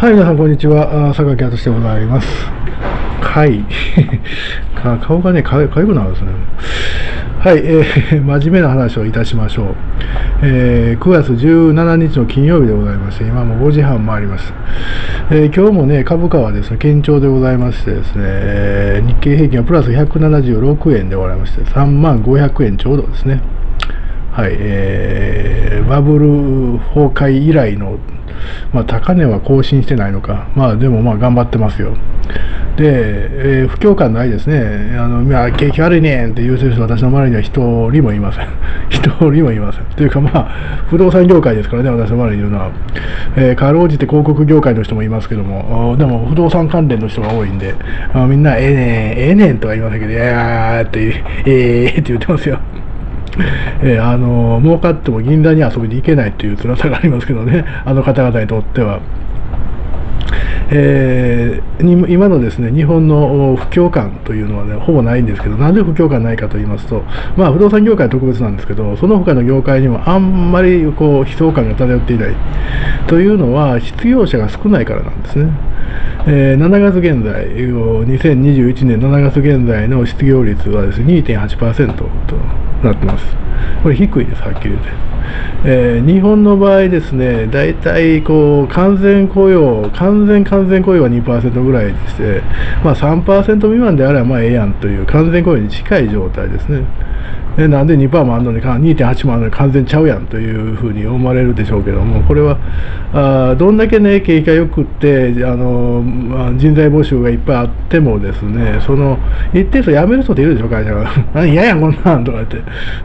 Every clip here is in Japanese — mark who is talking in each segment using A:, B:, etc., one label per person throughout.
A: はい、皆さん、こんにちは。あ榊敦でございます。はい。顔がね、かゆくなるんですね。はい、えー、真面目な話をいたしましょう。えー、9月17日の金曜日でございまして、今も5時半回りました。えー、今日もね、株価はですね、堅調でございましてですね、日経平均はプラス176円でございまして、3万500円ちょうどですね。はい、えー、バブル崩壊以来のまあ、高値は更新してないのか、まあ、でもまあ頑張ってますよ。で、えー、不況感ないですね。あの、まあ、景気悪いねんって言うてる人、私の周りには一人もいません。一人もいません。というかまあ、不動産業界ですからね、私の周りにいるのは。えー、かろうじて広告業界の人もいますけども、でも不動産関連の人が多いんで、あみんな、ええねん、ええねんとは言いませんけど、いやーって、ええーって言ってますよ。えー、あの儲かっても銀座に遊びに行けないという辛さがありますけどね、あの方々にとっては。えー、今のですね日本の不況感というのはねほぼないんですけどなぜ不況感ないかと言いますとまあ不動産業界は特別なんですけどその他の業界にもあんまりこう悲壮感が漂っていないというのは失業者が少ないからなんですね、えー、7月現在2021年7月現在の失業率はですね2.8%となってます。これ低いです、はっきり言って。えー、日本の場合ですね、大体こう完全雇用、完全完全雇用は2%ぐらいでして、まあ、3%未満であればまあええやんという完全雇用に近い状態ですね。でなんで2%もあるのに2.8もあるのに完全ちゃうやんというふうに思われるでしょうけどもこれはあどんだけね景気がよくってあの、まあ、人材募集がいっぱいあってもですねその一定数辞める人っているでしょ会社が。嫌やんこんなんとか言って。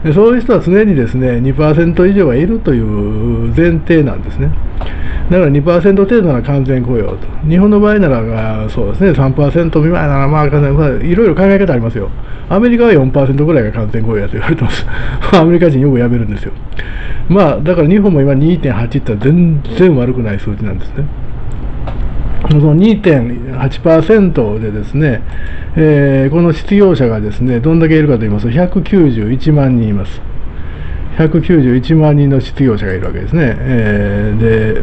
A: でそういう人は常にですね2%以上はいるという前提なんですね。だから2%程度なら完全雇用と。日本の場合ならそうですね3%未満ならまあいろいろ考え方ありますよ。アメリカは4%ぐらいが完全雇用やと言われてます。アメリカ人よく辞めるんですよ。まあ、だから日本も今2.8って全然悪くない数字なんですね。その2.8%でですね、えー、この失業者がですね、どんだけいるかと言いますと、191万人います。191万人の失業者がいるわけですね。えー、で、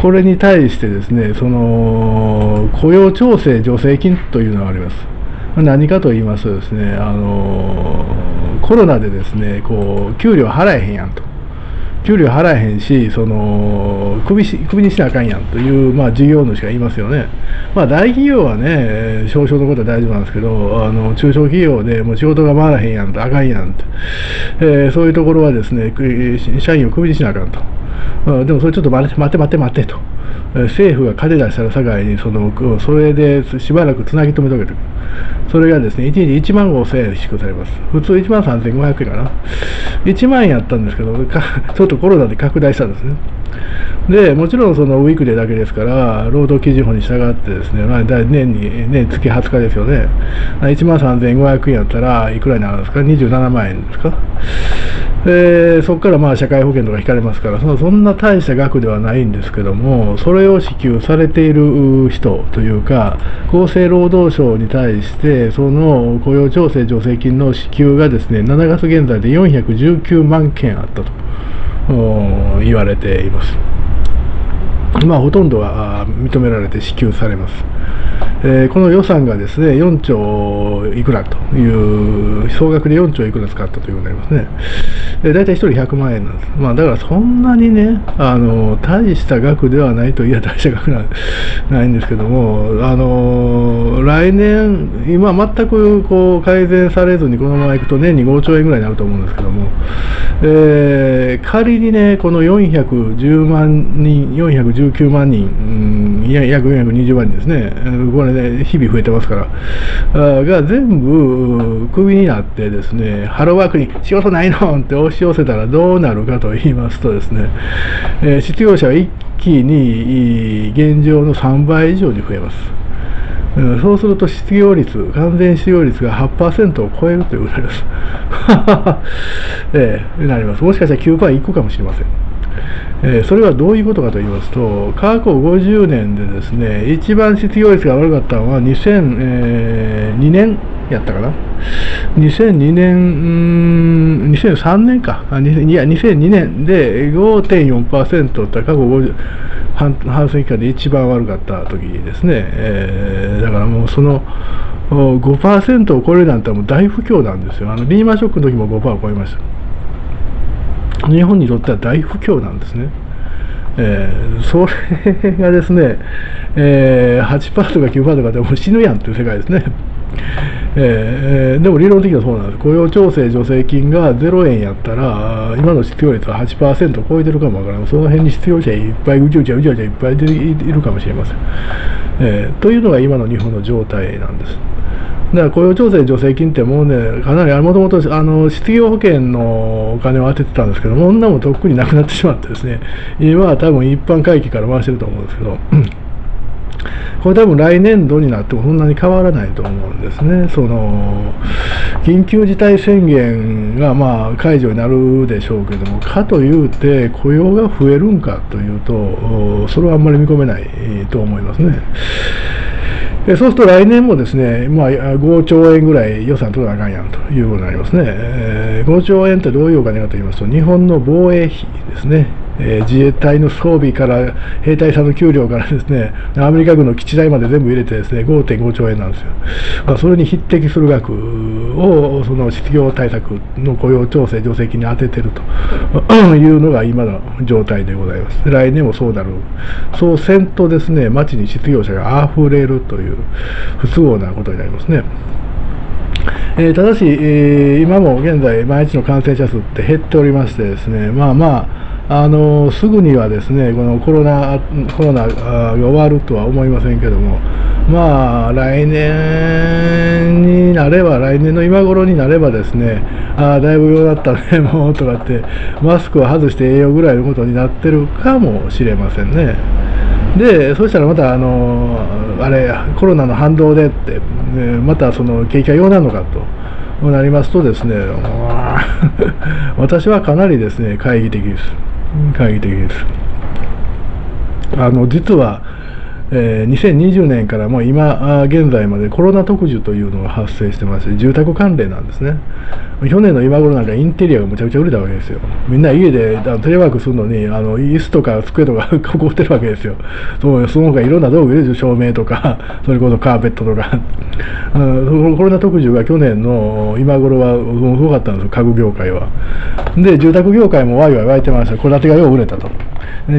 A: これに対してですね、その雇用調整助成金というのがあります。何かと言いますとですね、あのコロナでですね、こう、給料払えへんやんと。給料払えへんし、その、首し、首にしなあかんやんという、まあ、事業主がいますよね。まあ、大企業はね、少々のことは大丈夫なんですけど、あの、中小企業でもう仕事が回らへんやんと、あかんやんと。えー、そういうところはですね、社員を首にしなあかんと。うん、でもそれちょっと待て待て待て待てと。政府が金出したら境にそのそれでしばらくつなぎ止めとけと。それがですね1日1万5000円支給されます。普通1万3500円かな。1万円やったんですけど ちょっとコロナで拡大したんですね。でもちろんそのウィークデーだけですから労働基準法に従ってですね、まあ、年に年月20日ですよね。1万3500円やったらいくらになるんですか？27万円ですか？でそこからまあ社会保険とか引かれますからそそんな大した額ではないんですけどもそれを支給されている人というか厚生労働省に対してその雇用調整助成金の支給がですね7月現在で419万件あったと言われています。まあ、ほとんどは認められて支給されます。えー、この予算がですね4兆いくらという総額で4兆いくら使ったということになりますね。で大体1人100万円なんです。まあ、だからそんなにねあの大した額ではないといや大した額はないんですけどもあの来年今全くこう改善されずにこのままいくと年に5兆円ぐらいになると思うんですけども、えー、仮にねこの410万人19万人、うん、約420万人ですねこれね、日々増えてますから、が全部クビになってですね、ハローワークに仕事ないのって押し寄せたらどうなるかと言いますとですね、えー、失業者は一気に現状の3倍以上に増えます。そうすると失業率、完全失業率が8%を超えるということです。ええなります。もしかしたら9%いくかもしれません。えー、それはどういうことかと言いますと、過去50年でですね、一番失業率が悪かったのは2002年やったかな？2002年、2003年か、いや、2002年で5.4%って過去50半半世紀間で一番悪かった時ですね、えー、だからもうその5%を超えるなんてもう大不況なんですよ。あのリーマンショックの時も5%を超えました。日本にとっては大不況なんですね。えー、それがですね、えー、8%とか9%とかでも死ぬやんっていう世界ですね。えー、でも理論的にはそうなんです。雇用調整助成金が0円やったら、今の失業率は8%超えてるかもわからない。その辺に失業者いっぱいうじうじゃうじゃうじゃいっぱいいるかもしれません。えー、というのが今の日本の状態なんです。だから雇用調整助成金ってもうね、かなり、もともと失業保険のお金を当ててたんですけども、女もとっくになくなってしまってですね、今は多分一般会計から回してると思うんですけど、これ多分来年度になってもそんなに変わらないと思うんですね。その緊急事態宣言がまあ解除になるでしょうけども、かというて雇用が増えるんかというと、それはあんまり見込めないと思いますね。そうすると来年もですね、まあ、5兆円ぐらい予算取らなあかんやんということになりますね。え5兆円ってどういうお金かと言いますと、日本の防衛費ですね。えー、自衛隊の装備から兵隊さんの給料からですねアメリカ軍の基地代まで全部入れてですね5.5兆円なんですよ、まあ、それに匹敵する額をその失業対策の雇用調整助成金に充ててると いうのが今の状態でございます。来年もそうなる。そうせんとですね街に失業者が溢れるという不都合なことになりますね。えー、ただし、えー、今も現在、毎日の感染者数って減っておりましてですね、まあまあ、あのすぐにはですねこのコロナコロナが終わるとは思いませんけどもまあ来年になれば来年の今頃になればですねああだいぶようだったね もうとかってマスクを外して栄養ぐらいのことになってるかもしれませんね。でそしたらまたあのあれコロナの反動でって、ね、またその景気がようなのかとなりますとですね 私はかなりですね懐疑的です。懐疑的です。あの実は、えー、2020年からもう今現在までコロナ特需というのが発生してまして住宅関連なんですね。去年の今頃なんかインテリアがむちゃくちゃ売れたわけですよ。みんな家でテレワークするのにあの椅子とか机とか 囲ってるわけですよ。そうその他いろんな道具いるで照明とか。それこそカーペットとか。コロナ特需が去年の今頃はすごかったんですよ。家具業界は。で住宅業界もワイワイ湧いてました。戸建てがよう売れたと。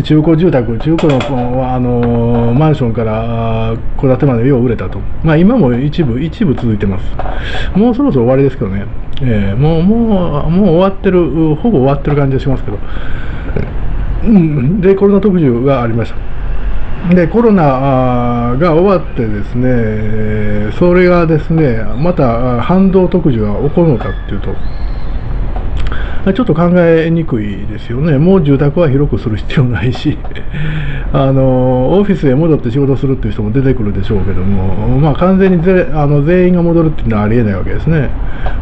A: 中古住宅中古のあのマンションから戸建てまでよう売れたと。まあ今も一部一部続いてます。もうそろそろ終わりですけどね、えー、もうもうもう終わってるほぼ終わってる感じがしますけど、うん、でコロナ特需がありました。でコロナが終わってですねそれがですねまた反動特需が起こるのかっていうとちょっと考えにくいですよね。もう住宅は広くする必要ないし、あの、オフィスへ戻って仕事するっていう人も出てくるでしょうけども、まあ完全にぜあの全員が戻るっていうのはありえないわけですね。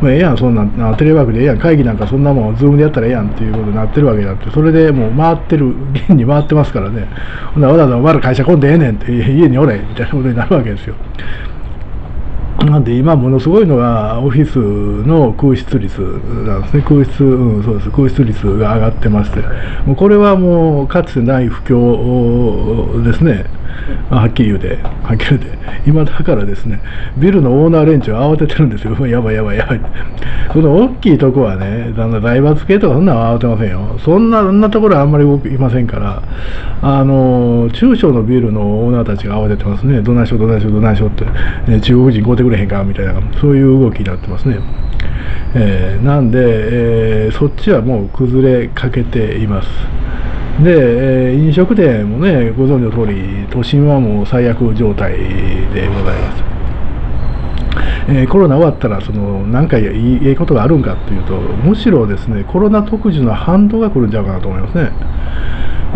A: まあ、ええやん、そんな、テレワークでええやん、会議なんかそんなもん、ズームでやったらええやんっていうことになってるわけだって、それでもう回ってる、現に回ってますからね。ほなわざわざお前ら会社来んでええねんって、家におれ、みたいなことになるわけですよ。なんで今ものすごいのがオフィスの空室率なんですね。空室、うん、そうです。空室率が上がってまして。もうこれはもうかつてない不況ですね。はっきり言うて、はっきり言うて、今だからですね、ビルのオーナー連中慌ててるんですよ。やばいやばいやばい。その大きいとこはね、だんだん財閥系とかそんなの慌てませんよ。そんな、そんなところはあんまり動きませんから、あの、中小のビルのオーナーたちが慌ててますね。どないしよう、どないしよう、どないしようって、ね、中国人買うてくれへんかみたいな、そういう動きになってますね。えー、なんで、えー、そっちはもう崩れかけています。で、え飲食店もね、ご存知の通り、都心はもう最悪状態でございます。えー、コロナ終わったらその何かいいことがあるんかっていうとむしろですねコロナ特需の反動が来るんちゃうかなと思いますね。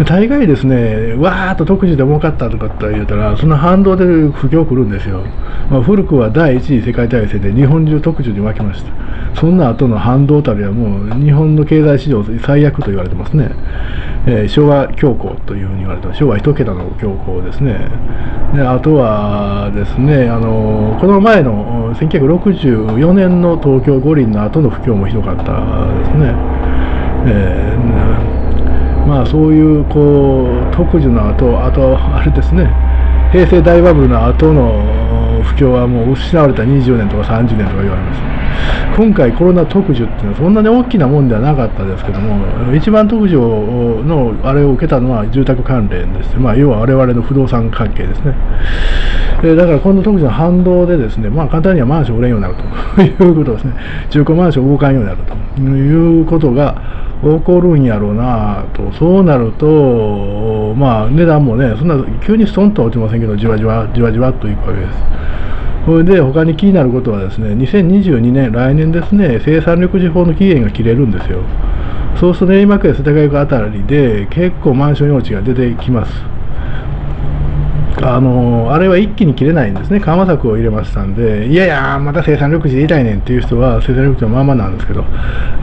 A: 大概ですね、わーっと特需で儲かったとかって言うたら、その反動で不況来るんですよ。まあ、古くは第一次世界大戦で日本中特需に分けました。そんな後の反動たりはもう日本の経済史上最悪と言われてますね。えー、昭和恐慌というふうに言われてます。昭和一桁の恐慌ですね。であとはですね、あのこの前の1964年の東京五輪の後の不況もひどかったですね。えーまあそういうこう特需の後あとあれですね。平成大バブルの後の不況はもう失われた20年とか30年とか言われます。今回コロナ特需っていうのはそんなに大きなもんではなかったですけども一番特需のあれを受けたのは住宅関連です、まあ、要は我々の不動産関係ですね。だから今度特需の反動でですね、まあ、簡単にはマンション売れんようになると。いうことですね。中古マンション動かんようになると。いうことが起こるんやろうなと、そうなると、まあ、値段もね、そんな急にストンと落ちませんけど、じわじわ、じわじわといくわけです。それで、他に気になることはですね、2022年、来年ですね、生産緑地法の期限が切れるんですよ。そうすると練馬区や世田谷区あたりで、結構マンション用地が出てきます。あのあれは一気に切れないんですね、緩和策を入れましたんで、いやいや、また生産緑地でいたいねんっていう人は生産緑地のままなんですけど、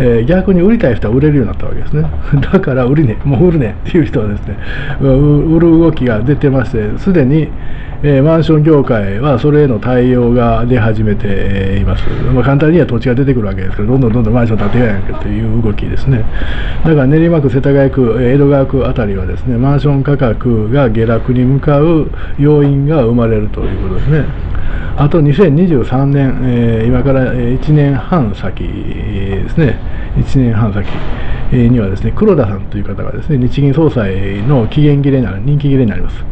A: えー、逆に売りたい人は売れるようになったわけですね。だから売りね、もう売るねっていう人はですね、売る動きが出てまして、すでに、えー、マンション業界はそれへの対応が出始めています。まあ、簡単には土地が出てくるわけですけど、どんどんどんどんマンション建てようやんけという動きですね。だから練馬区、世田谷区、江戸川区あたりはですね、マンション価格が下落に向かう要因が生まれるということですね。あと2023年、えー、今から1年半先ですね、1年半先。にはですね、黒田さんという方がですね、日銀総裁の期限切れになる、任期切れになります。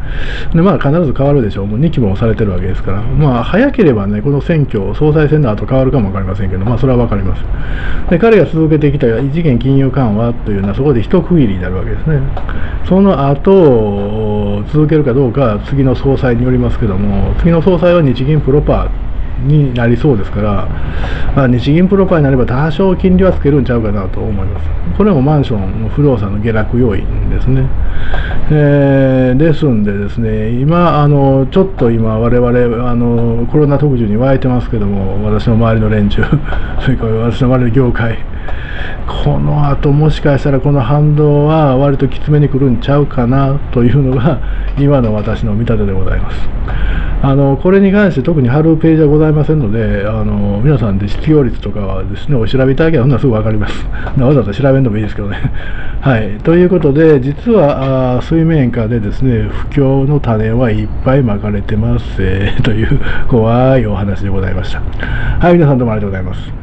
A: で、まあ必ず変わるでしょう。もう2期もされてるわけですから、まあ早ければね、この選挙、総裁選の後変わるかもわかりませんけど、まあそれはわかります。で、彼が続けてきた異次元金融緩和というのはそこで一区切りになるわけですね。その後、続けるかどうか次の総裁によりますけども、次の総裁は日銀プロパー、になりそうですから、まあ、日銀プロパーになれば多少金利はつけるんちゃうかなと思います。これもマンション、不動産の下落要因ですね。えー、ですんでですね、今、あのちょっと今、我々あのコロナ特需に湧いてますけども、私の周りの連中、それから私の周りの業界、この後もしかしたらこの反動は割ときつめに来るんちゃうかなというのが今の私の見立てでございます。あのこれに関して特に貼るページはございませんので、あの皆さんで失業率とかはですね、お調べいただければ、そんなすぐ分かります。わざわざ調べんでもいいですけどね。はい。ということで、実はあ水面下でですね、不況の種はいっぱいまかれてます、えー、という怖いお話でございました。はい、皆さんどうもありがとうございます。